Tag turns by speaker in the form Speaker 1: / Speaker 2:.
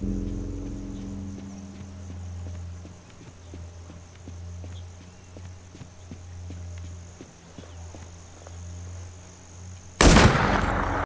Speaker 1: Bye.